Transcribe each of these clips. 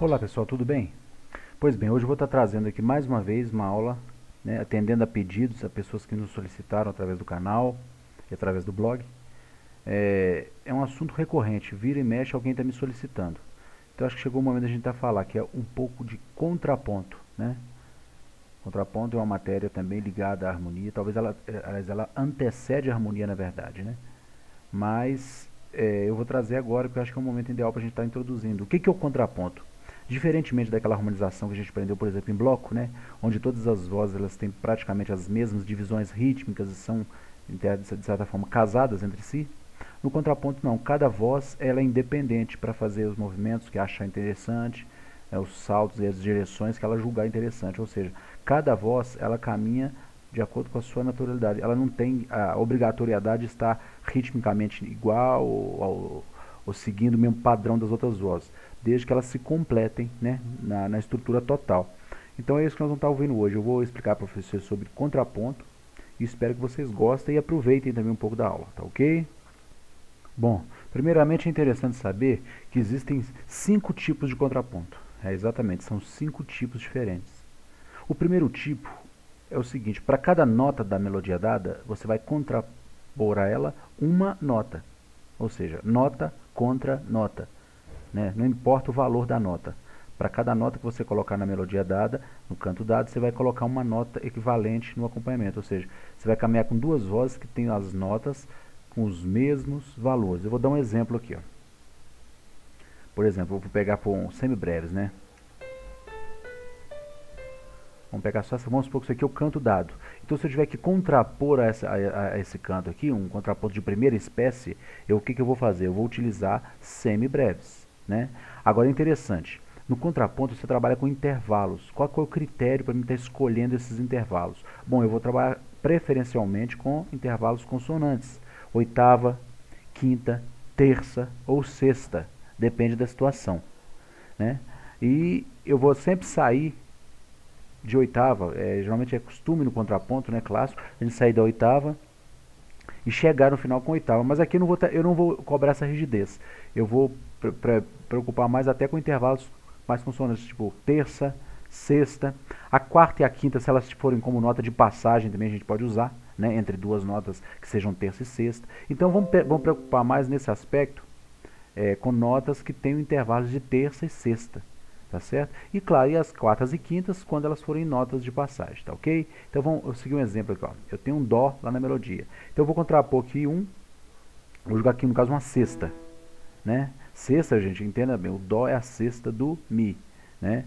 Olá pessoal, tudo bem? Pois bem, hoje eu vou estar trazendo aqui mais uma vez uma aula, né, atendendo a pedidos, a pessoas que nos solicitaram através do canal e através do blog. É, é um assunto recorrente, vira e mexe alguém está me solicitando. Então acho que chegou o momento da gente estar tá falar, que é um pouco de contraponto. Né? Contraponto é uma matéria também ligada à harmonia, talvez ela, ela antecede a harmonia na verdade. Né? Mas é, eu vou trazer agora, porque eu acho que é o momento ideal para a gente estar tá introduzindo. O que, que é o contraponto? Diferentemente daquela harmonização que a gente aprendeu, por exemplo, em bloco, né, onde todas as vozes elas têm praticamente as mesmas divisões rítmicas e são, de certa forma, casadas entre si, no contraponto não, cada voz ela é independente para fazer os movimentos que achar interessante, né, os saltos e as direções que ela julgar interessante, ou seja, cada voz ela caminha de acordo com a sua naturalidade, ela não tem a obrigatoriedade de estar ritmicamente igual ou, ou, ou seguindo o mesmo padrão das outras vozes desde que elas se completem né, na, na estrutura total. Então é isso que nós vamos estar ouvindo hoje. Eu vou explicar para vocês sobre contraponto e espero que vocês gostem e aproveitem também um pouco da aula, tá ok? Bom, primeiramente é interessante saber que existem cinco tipos de contraponto. É, exatamente, são cinco tipos diferentes. O primeiro tipo é o seguinte, para cada nota da melodia dada, você vai contrapor a ela uma nota. Ou seja, nota contra nota. Né? Não importa o valor da nota. Para cada nota que você colocar na melodia dada, no canto dado, você vai colocar uma nota equivalente no acompanhamento. Ou seja, você vai caminhar com duas vozes que têm as notas com os mesmos valores. Eu vou dar um exemplo aqui. Ó. Por exemplo, vou pegar por um semibreves, né? Vamos pegar só essa, vamos supor que isso aqui é o canto dado. Então se eu tiver que contrapor a, essa, a, a esse canto aqui, um contraponto de primeira espécie, eu, o que, que eu vou fazer? Eu vou utilizar semibreves. Né? Agora é interessante, no contraponto você trabalha com intervalos. Qual é o critério para mim estar escolhendo esses intervalos? Bom, eu vou trabalhar preferencialmente com intervalos consonantes. Oitava, quinta, terça ou sexta. Depende da situação. Né? E eu vou sempre sair de oitava. É, geralmente é costume no contraponto, né, clássico, a gente sair da oitava e chegar no final com oitava. Mas aqui eu não vou, eu não vou cobrar essa rigidez. Eu vou preocupar mais até com intervalos mais consonantes, tipo terça, sexta. A quarta e a quinta, se elas forem como nota de passagem, também a gente pode usar, né, entre duas notas que sejam terça e sexta. Então vamos, vamos preocupar mais nesse aspecto é, com notas que tenham intervalos de terça e sexta. Tá certo? E claro, e as quartas e quintas quando elas forem notas de passagem, tá ok? Então vamos seguir um exemplo aqui, ó. Eu tenho um Dó lá na melodia. Então eu vou contrapor aqui um, vou jogar aqui no caso uma sexta, né? Sexta, gente, entenda bem, o Dó é a sexta do Mi, né?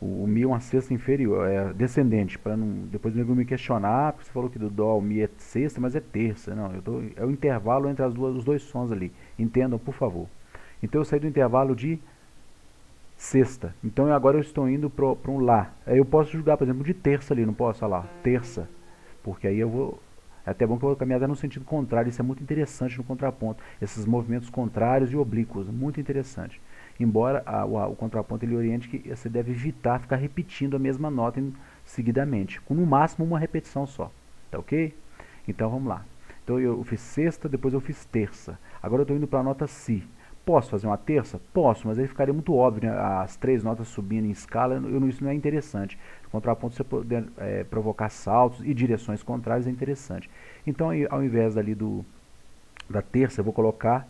O, o Mi é uma sexta inferior, é descendente, para não depois ninguém me questionar, porque você falou que do Dó o Mi é sexta, mas é terça, não, eu tô, é o intervalo entre as duas, os dois sons ali, entendam, por favor. Então eu saí do intervalo de sexta, então agora eu estou indo para um Lá, eu posso jogar, por exemplo, de terça ali, não posso, olha lá, terça, porque aí eu vou é até bom que eu vou caminhar no sentido contrário, isso é muito interessante no contraponto. Esses movimentos contrários e oblíquos, muito interessante. Embora a, o, o, contraponto ele oriente que você deve evitar ficar repetindo a mesma nota em, seguidamente, com no máximo uma repetição só. Tá ok? Então vamos lá. Então eu fiz sexta, depois eu fiz terça. Agora eu estou indo para a nota Si. Posso fazer uma terça? Posso, mas aí ficaria muito óbvio, né? as três notas subindo em escala, eu, isso não é interessante. Contraponto você poder é, provocar saltos e direções contrárias é interessante. Então, ao invés ali do, da terça, eu vou colocar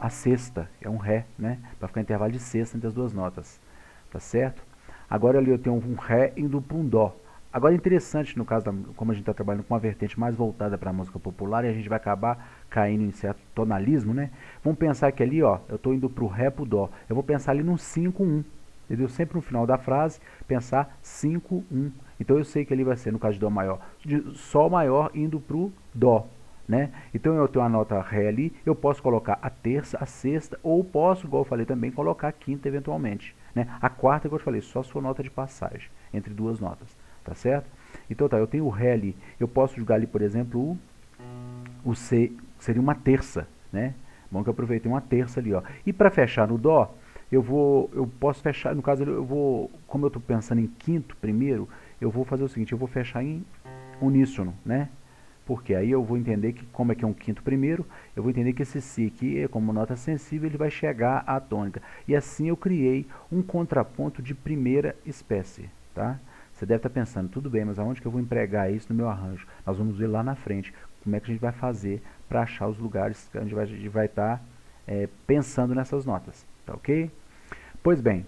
a sexta, é um Ré, né? Para ficar intervalo de sexta entre as duas notas. Tá certo? Agora ali eu tenho um Ré indo para um Dó. Agora é interessante, no caso, da, como a gente está trabalhando com uma vertente mais voltada para a música popular, e a gente vai acabar caindo em certo tonalismo, né? Vamos pensar que ali, ó, eu estou indo para o Ré para o Dó. Eu vou pensar ali num 5-1. Entendeu? Sempre no final da frase, pensar 5, 1. Então eu sei que ali vai ser, no caso de Dó maior, de Sol maior indo para o Dó. Né? Então eu tenho a nota Ré ali, eu posso colocar a terça, a sexta, ou posso, igual eu falei também, colocar a quinta eventualmente. Né? A quarta, igual eu falei, só se for nota de passagem, entre duas notas. Tá certo? Então tá, eu tenho o Ré ali, eu posso jogar ali, por exemplo, o, o C, seria uma terça. Né? Bom que eu aproveitei uma terça ali. Ó. E para fechar no Dó, eu vou, eu posso fechar, no caso eu vou, como eu estou pensando em quinto primeiro, eu vou fazer o seguinte, eu vou fechar em uníssono, né? Porque aí eu vou entender que, como é que é um quinto primeiro, eu vou entender que esse Si aqui, como nota sensível, ele vai chegar à tônica. E assim eu criei um contraponto de primeira espécie, tá? Você deve estar pensando, tudo bem, mas aonde que eu vou empregar isso no meu arranjo? Nós vamos ver lá na frente como é que a gente vai fazer para achar os lugares que a gente vai, estar é, pensando nessas notas, tá ok? Pois bem,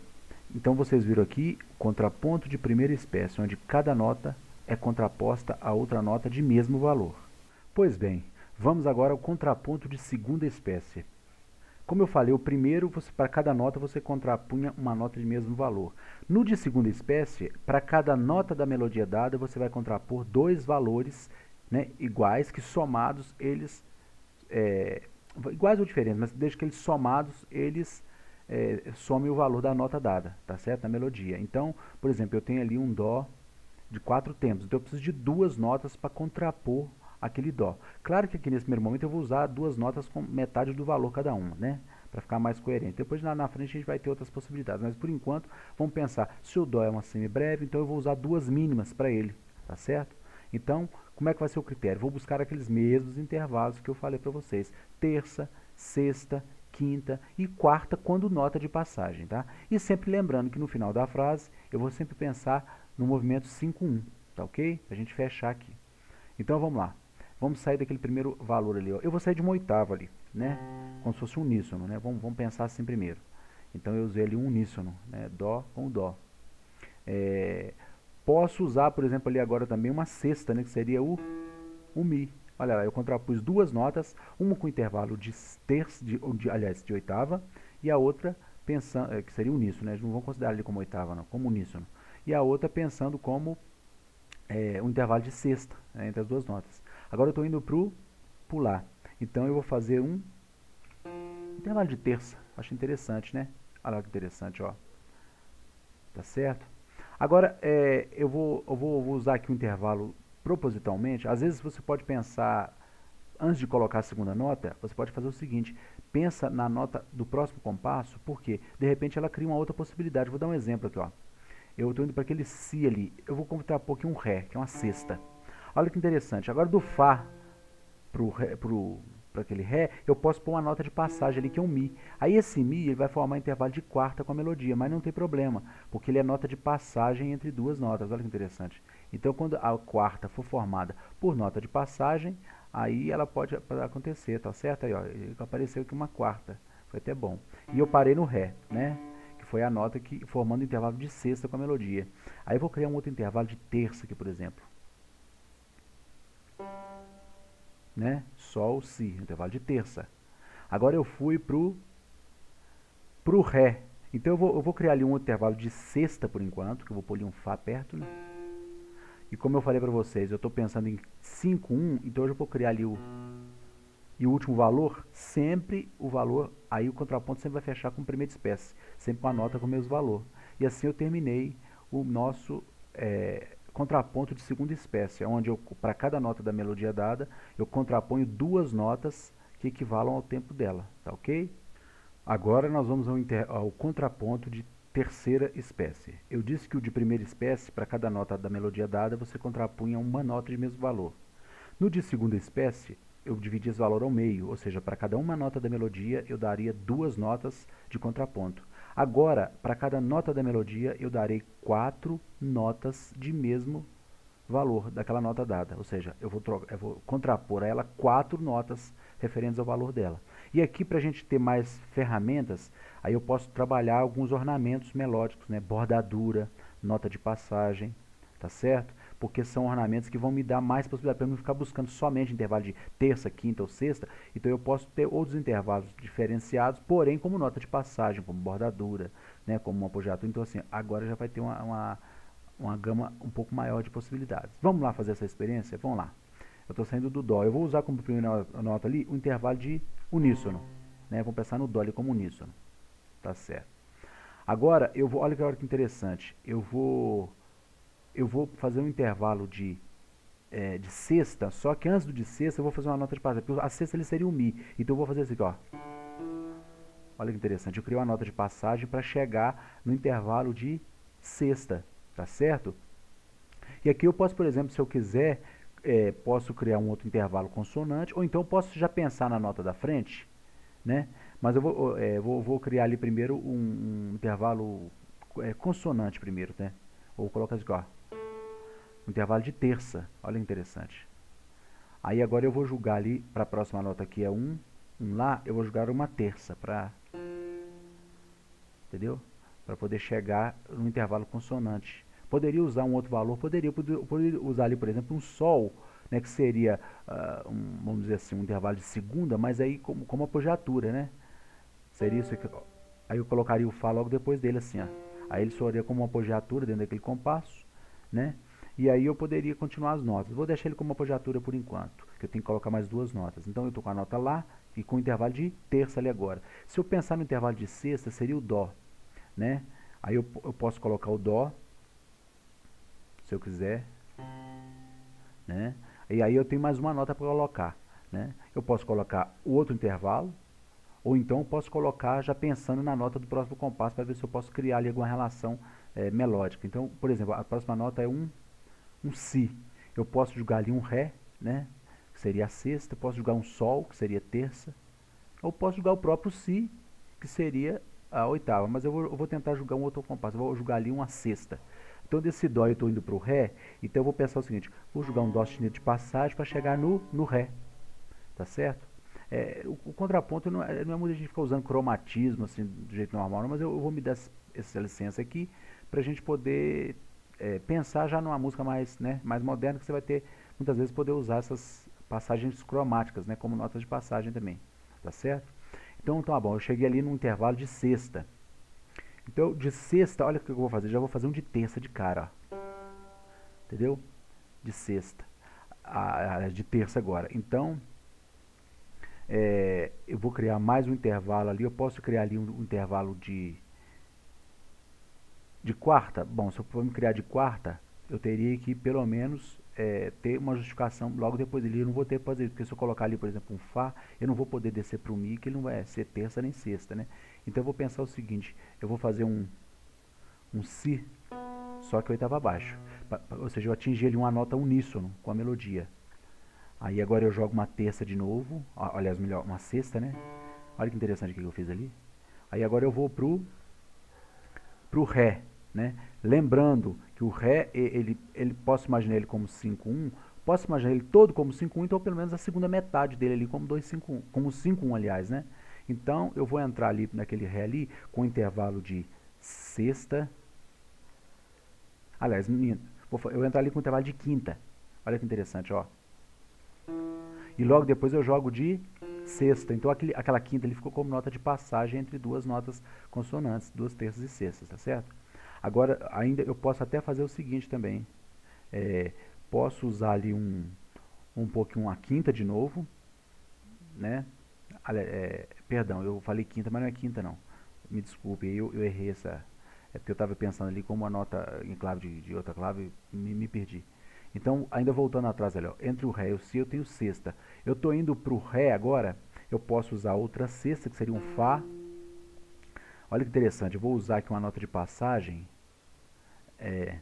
então vocês viram aqui contraponto de primeira espécie, onde cada nota é contraposta a outra nota de mesmo valor. Pois bem, vamos agora ao contraponto de segunda espécie. Como eu falei, o primeiro, para cada nota, você contrapunha uma nota de mesmo valor. No de segunda espécie, para cada nota da melodia dada, você vai contrapor dois valores né, iguais, que somados, eles... É, iguais ou diferentes, mas desde que eles somados, eles é, somem o valor da nota dada, tá certo? Da melodia. Então, por exemplo, eu tenho ali um Dó de quatro tempos. Então eu preciso de duas notas para contrapor aquele Dó. Claro que aqui nesse primeiro momento eu vou usar duas notas com metade do valor cada uma, né? Para ficar mais coerente. Depois na, na, frente a gente vai ter outras possibilidades. Mas por enquanto, vamos pensar, se o Dó é uma semibreve, então eu vou usar duas mínimas para ele, tá certo? Então, como é que vai ser o critério? Vou buscar aqueles mesmos intervalos que eu falei para vocês. Terça, sexta, quinta e quarta quando nota de passagem, tá? E sempre lembrando que no final da frase eu vou sempre pensar no movimento 5-1, tá ok? A gente fechar aqui. Então vamos lá. Vamos sair daquele primeiro valor ali. Ó. Eu vou sair de uma oitava ali, né? Como se fosse um uníssono, né? Vamos, vamos pensar assim primeiro. Então eu usei ali um uníssono, né? Dó com Dó. É, posso usar, por exemplo, ali agora também uma sexta, né? Que seria o, o Mi. Olha lá, eu contrapus duas notas, uma com intervalo de terça, de, de, aliás, de oitava, e a outra pensando, é, que seria uníssono, né? Não vamos considerar ali como oitava, não, como uníssono e a outra pensando como é, um intervalo de sexta né, entre as duas notas. Agora eu estou indo para o pular. Então eu vou fazer um intervalo de terça. Acho interessante, né? Olha lá que interessante, ó. Tá certo? Agora, é, eu, vou, eu vou, vou usar aqui um intervalo propositalmente. Às vezes você pode pensar, antes de colocar a segunda nota, você pode fazer o seguinte. Pensa na nota do próximo compasso, porque de repente ela cria uma outra possibilidade. Vou dar um exemplo aqui, ó eu estou indo para aquele Si ali, eu vou um pouquinho um Ré, que é uma sexta. Olha que interessante, agora do Fá para aquele Ré, eu posso pôr uma nota de passagem ali, que é um Mi. Aí esse Mi ele vai formar intervalo de quarta com a melodia, mas não tem problema, porque ele é nota de passagem entre duas notas, olha que interessante. Então quando a quarta for formada por nota de passagem, aí ela pode acontecer, tá certo? Aí ó, apareceu aqui uma quarta, foi até bom. E eu parei no Ré, né? foi a nota que formando o intervalo de sexta com a melodia. Aí eu vou criar um outro intervalo de terça aqui, por exemplo. Né? Sol, Si, intervalo de terça. Agora eu fui pro pro Ré. Então eu vou, eu vou criar ali um intervalo de sexta por enquanto, que eu vou pôr ali um Fá perto, né? E como eu falei para vocês, eu estou pensando em 5, 1, então eu vou criar ali o e o último valor, sempre o valor, aí o contraponto sempre vai fechar com primeira espécie, sempre uma nota com o mesmo valor. E assim eu terminei o nosso é, contraponto de segunda espécie, onde eu, para cada nota da melodia dada, eu contraponho duas notas que equivalam ao tempo dela, tá ok? Agora nós vamos ao, ao contraponto de terceira espécie. Eu disse que o de primeira espécie, para cada nota da melodia dada, você contrapunha uma nota de mesmo valor. No de segunda espécie, eu dividi esse valor ao meio, ou seja, para cada uma nota da melodia eu daria duas notas de contraponto. Agora, para cada nota da melodia eu darei quatro notas de mesmo valor daquela nota dada, ou seja, eu vou, eu vou contrapor a ela quatro notas referentes ao valor dela. E aqui, para a gente ter mais ferramentas, aí eu posso trabalhar alguns ornamentos melódicos, né? bordadura, nota de passagem, tá certo? Porque são ornamentos que vão me dar mais possibilidade para eu não ficar buscando somente intervalo de terça, quinta ou sexta. Então eu posso ter outros intervalos diferenciados, porém como nota de passagem, como bordadura, né, como uma apogiatura. Então assim, agora já vai ter uma, uma, uma gama um pouco maior de possibilidades. Vamos lá fazer essa experiência? Vamos lá. Eu estou saindo do Dó. Eu vou usar como primeira nota ali o intervalo de uníssono. Né? Vamos pensar no Dó ali como uníssono. Tá certo. Agora, eu vou, olha que hora que interessante. Eu vou eu vou fazer um intervalo de, é, de sexta, só que antes do de sexta eu vou fazer uma nota de passagem, porque a sexta ele seria o Mi, então eu vou fazer assim, ó. Olha que interessante, eu criei uma nota de passagem para chegar no intervalo de sexta, tá certo? E aqui eu posso, por exemplo, se eu quiser, é, posso criar um outro intervalo consonante, ou então posso já pensar na nota da frente, né? Mas eu vou, é, vou, vou criar ali primeiro um, um intervalo é, consonante primeiro, né? Ou colocar assim, ó, um intervalo de terça, olha que interessante. Aí agora eu vou julgar ali, para a próxima nota aqui é 1, um, um lá, eu vou julgar uma terça, para entendeu? Para poder chegar no intervalo consonante. Poderia usar um outro valor, poderia, poderia usar ali, por exemplo, um sol, né, que seria, uh, um, vamos dizer assim, um intervalo de segunda, mas aí como, como apogiatura, né? Seria isso aqui. Aí eu colocaria o Fá logo depois dele, assim, ó. Aí ele soaria como uma apogiatura dentro daquele compasso, né? E aí eu poderia continuar as notas. Vou deixar ele como apogiatura por enquanto, que eu tenho que colocar mais duas notas. Então eu estou com a nota Lá e com o intervalo de terça ali agora. Se eu pensar no intervalo de sexta, seria o Dó, né? Aí eu, eu posso colocar o Dó, se eu quiser, né? E aí eu tenho mais uma nota para colocar, né? Eu posso colocar o outro intervalo, ou então eu posso colocar já pensando na nota do próximo compasso para ver se eu posso criar ali alguma relação é, melódica. Então, por exemplo, a próxima nota é um, um Si. Eu posso jogar ali um Ré, né? Que seria a sexta. Posso jogar um Sol, que seria terça. Ou posso jogar o próprio Si, que seria a oitava. Mas eu vou, eu vou tentar jogar um outro compasso. Eu vou jogar ali uma sexta. Então desse Dó eu estou indo para o Ré, então eu vou pensar o seguinte, vou jogar um Dó sustenido de passagem para chegar no, no Ré, tá certo? É, o, o, contraponto não é, não é muito a gente ficar usando cromatismo assim do jeito normal, não, mas eu, eu, vou me dar essa licença aqui para a gente poder é, pensar já numa música mais, né, mais moderna, que você vai ter, muitas vezes, poder usar essas passagens cromáticas, né, como notas de passagem também, tá certo? Então, tá bom, eu cheguei ali no intervalo de sexta. Então, de sexta, olha o que eu vou fazer. Já vou fazer um de terça de cara. Ó. Entendeu? De sexta. Ah, de terça agora. Então, é, eu vou criar mais um intervalo ali. Eu posso criar ali um, um intervalo de, de quarta. Bom, se eu for me criar de quarta, eu teria que pelo menos é, ter uma justificação logo depois dele. Eu não vou ter fazer, porque se eu colocar ali, por exemplo, um Fá, eu não vou poder descer para o Mi, que ele não vai ser terça nem sexta, né? Então eu vou pensar o seguinte, eu vou fazer um, um Si, só que oitava abaixo. Ou seja, eu atingi ali uma nota uníssono com a melodia. Aí agora eu jogo uma terça de novo, aliás, melhor, uma sexta, né? Olha que interessante o que eu fiz ali. Aí agora eu vou pro, pro Ré, né? Lembrando que o Ré, ele, ele posso imaginar ele como 5-1, posso imaginar ele todo como 5-1, então pelo menos a segunda metade dele ali como 2-5-1, como 5-1 aliás, né? Então, eu vou entrar ali naquele Ré ali, com intervalo de sexta. Aliás, eu vou entrar ali com intervalo de quinta. Olha que interessante, ó. E logo depois eu jogo de sexta. Então, aquele, aquela quinta ele ficou como nota de passagem entre duas notas consonantes, duas terças e sextas, tá certo? Agora, ainda eu posso até fazer o seguinte também. É, posso usar ali um, um pouquinho a quinta de novo, né? É, perdão, eu falei quinta, mas não é quinta não. Me desculpe, eu, eu errei essa. É porque eu estava pensando ali como uma nota em clave de, de outra clave, me, me, perdi. Então, ainda voltando atrás ali, ó, entre o Ré e o Si eu tenho sexta. Eu estou indo para o Ré agora, eu posso usar outra sexta, que seria um Fá. Olha que interessante, eu vou usar aqui uma nota de passagem. É,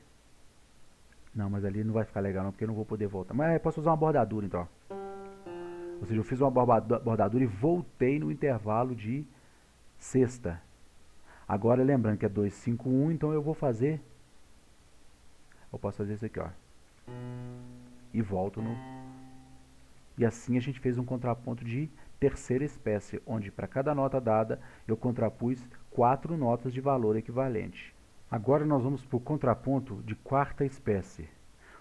não, mas ali não vai ficar legal não, porque eu não vou poder voltar. Mas eu posso usar uma bordadura então. Ou seja, eu fiz uma bordadura e voltei no intervalo de sexta. Agora lembrando que é 2, 5, 1, então eu vou fazer... Eu posso fazer isso aqui, ó. E volto no... E assim a gente fez um contraponto de terceira espécie, onde para cada nota dada eu contrapus quatro notas de valor equivalente. Agora nós vamos para o contraponto de quarta espécie.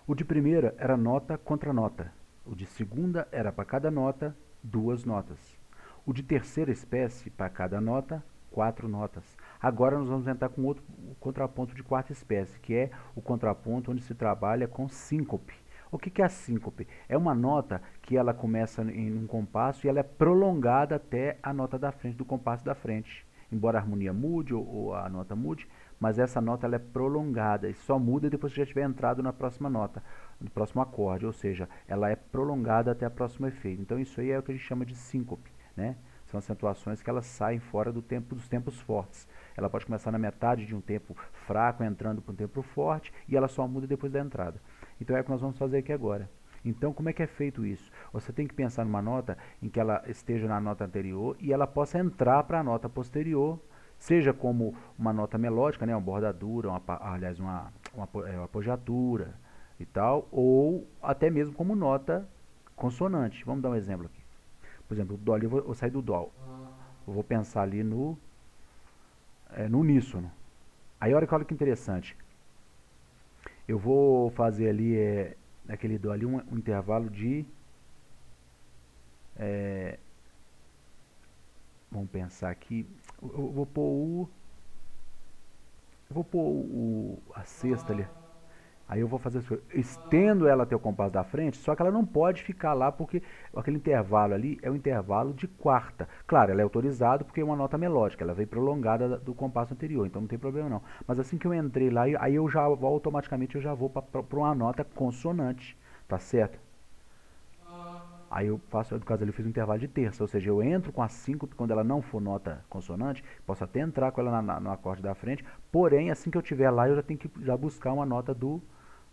O de primeira era nota contra nota. O de segunda era para cada nota duas notas. O de terceira espécie, para cada nota, quatro notas. Agora nós vamos entrar com outro contraponto de quarta espécie, que é o contraponto onde se trabalha com síncope. O que, que é a síncope? É uma nota que ela começa em um compasso e ela é prolongada até a nota da frente do compasso da frente. Embora a harmonia mude ou, ou a nota mude, mas essa nota ela é prolongada e só muda depois que já tiver entrado na próxima nota, no próximo acorde, ou seja, ela é prolongada até o próximo efeito. Então isso aí é o que a gente chama de síncope, né? São acentuações que elas saem fora do tempo dos tempos fortes. Ela pode começar na metade de um tempo fraco, entrando para um tempo forte, e ela só muda depois da entrada. Então é o que nós vamos fazer aqui agora. Então, como é que é feito isso? Você tem que pensar numa nota em que ela esteja na nota anterior e ela possa entrar para a nota posterior, seja como uma nota melódica, né, uma bordadura, uma, aliás, uma, uma, é, uma apogiatura e tal, ou até mesmo como nota consonante. Vamos dar um exemplo aqui. Por exemplo, o Dó ali, eu vou, sair do Dó. Eu vou pensar ali no, é, no uníssono. Aí olha, olha que interessante. Eu vou fazer ali, é, naquele Dó ali, um, um intervalo de... É, vamos pensar aqui. Eu vou pôr o... Eu vou pôr o, a sexta ali. Aí eu vou fazer assim, estendo ela até o compasso da frente, só que ela não pode ficar lá porque aquele intervalo ali é o intervalo de quarta. Claro, ela é autorizada porque é uma nota melódica, ela veio prolongada do compasso anterior, então não tem problema não. Mas assim que eu entrei lá, aí eu já automaticamente eu já vou para uma nota consonante, tá certo? Aí eu faço, no caso ali eu fiz um intervalo de terça, ou seja, eu entro com a síncope quando ela não for nota consonante, posso até entrar com ela na, na, no acorde da frente, porém assim que eu tiver lá eu já tenho que já buscar uma nota do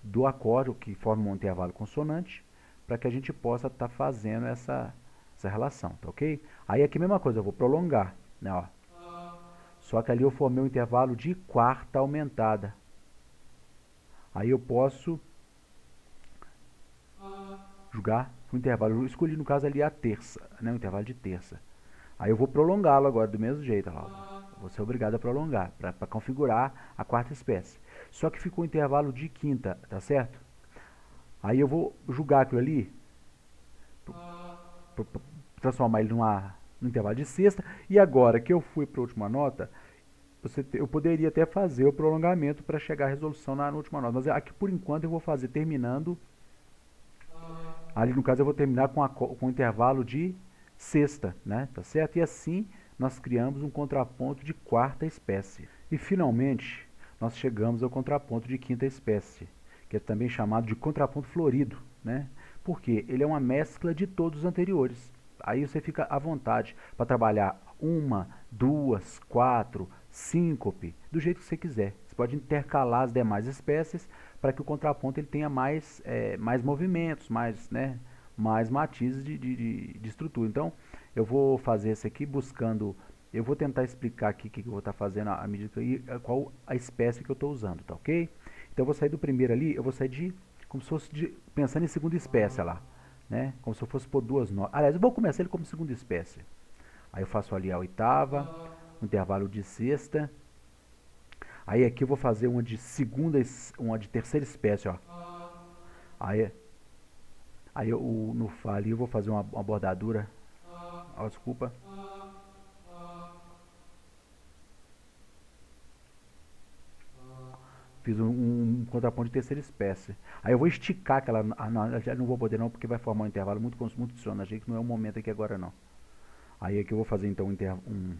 do acorde, que forma um intervalo consonante, para que a gente possa estar tá fazendo essa, essa relação, tá ok? Aí aqui a mesma coisa, eu vou prolongar, né, ó. Só que ali eu formei um intervalo de quarta aumentada. Aí eu posso jogar o intervalo. Eu escolhi no caso ali a terça, né, o intervalo de terça. Aí eu vou prolongá-lo agora do mesmo jeito, ó. Vou ser obrigado a prolongar para configurar a quarta espécie. Só que ficou um intervalo de quinta, tá certo? Aí eu vou julgar aquilo ali, transformar ele numa, num intervalo de sexta. E agora que eu fui para a última nota, você te, eu poderia até fazer o prolongamento para chegar à resolução na, na, última nota. Mas aqui por enquanto eu vou fazer terminando. Ali no caso eu vou terminar com, a, com o intervalo de sexta, né? Tá certo? E assim nós criamos um contraponto de quarta espécie. E finalmente, nós chegamos ao contraponto de quinta espécie, que é também chamado de contraponto florido, né? Porque ele é uma mescla de todos os anteriores. Aí você fica à vontade para trabalhar uma, duas, quatro, síncope, do jeito que você quiser. Você pode intercalar as demais espécies para que o contraponto ele tenha mais, é, mais movimentos, mais, né, mais matizes de, de, de, estrutura. Então, eu vou fazer esse aqui buscando eu vou tentar explicar aqui o que, que eu vou estar tá fazendo à medida que eu, qual a espécie que eu estou usando, tá ok? Então eu vou sair do primeiro ali, eu vou sair de, como se fosse de, pensando em segunda espécie lá, né? Como se eu fosse por duas notas. Aliás, eu vou começar ele como segunda espécie. Aí eu faço ali a oitava, um intervalo de sexta. Aí aqui eu vou fazer uma de segunda, uma de terceira espécie, ó. Aí, aí eu, no Fá ali eu vou fazer uma, uma bordadura. Ó, desculpa. Fiz um, um, contraponto de terceira espécie. Aí eu vou esticar aquela. Ah, não, já não vou poder não, porque vai formar um intervalo muito, muito sono. Achei que não é o momento aqui agora não. Aí aqui eu vou fazer então um, um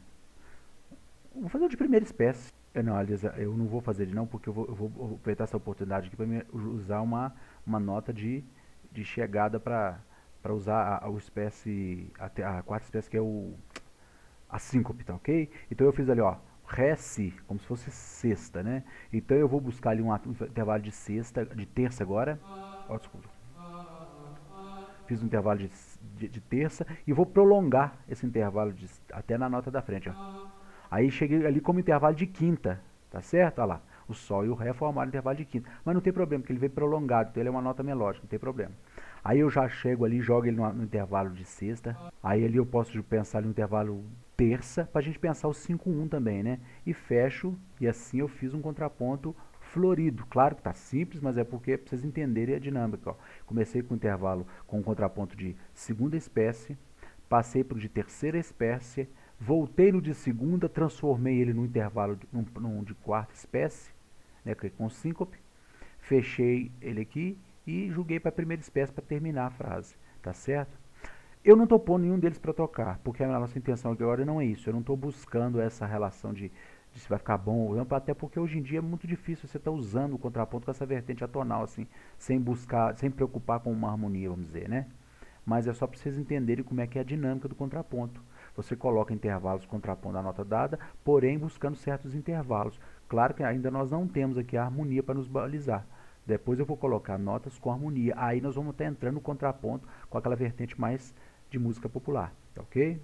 Vou fazer o de primeira espécie. Eu, não, aliás, eu não vou fazer de não, porque eu vou, eu vou aproveitar essa oportunidade aqui para usar uma, uma nota de, de chegada para usar a, a, espécie, a, a quarta espécie que é o a síncope, tá ok? Então eu fiz ali, ó, Ré, Si, como se fosse sexta, né? Então eu vou buscar ali um, intervalo de sexta, de terça agora. Oh, desculpa. Fiz um intervalo de, de, de, terça e vou prolongar esse intervalo de, até na nota da frente, ó. Aí cheguei ali como intervalo de quinta, tá certo? Olha lá. O Sol e o Ré formaram intervalo de quinta. Mas não tem problema, porque ele veio prolongado, então ele é uma nota melódica, não tem problema. Aí eu já chego ali, jogo ele no, no intervalo de sexta. Aí ali eu posso pensar no intervalo terça, para a gente pensar o 5-1 também, né? E fecho, e assim eu fiz um contraponto florido. Claro que está simples, mas é porque vocês entenderem a dinâmica. Ó. Comecei com o intervalo com um contraponto de segunda espécie, passei para o de terceira espécie, voltei no de segunda, transformei ele no intervalo de, num, num de quarta espécie, né, com síncope, fechei ele aqui e joguei para a primeira espécie para terminar a frase, tá certo? Eu não estou pondo nenhum deles para tocar, porque a nossa intenção agora não é isso. Eu não estou buscando essa relação de, de, se vai ficar bom ou não, até porque hoje em dia é muito difícil você estar tá usando o contraponto com essa vertente atonal, assim, sem buscar, sem preocupar com uma harmonia, vamos dizer, né? Mas é só para vocês entenderem como é que é a dinâmica do contraponto. Você coloca intervalos contrapondo a nota dada, porém buscando certos intervalos. Claro que ainda nós não temos aqui a harmonia para nos balizar, Depois eu vou colocar notas com harmonia. Aí nós vamos estar entrando no contraponto com aquela vertente mais de música popular, tá ok?